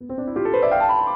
you